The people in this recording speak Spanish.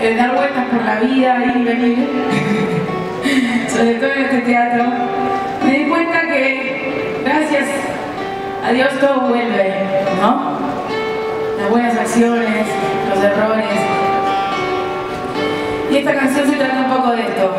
el dar vueltas por la vida, ir y venir, sobre todo en este teatro, me di cuenta que gracias a Dios todo vuelve, ¿no? Las buenas acciones, los errores. Y esta canción se trata un poco de esto.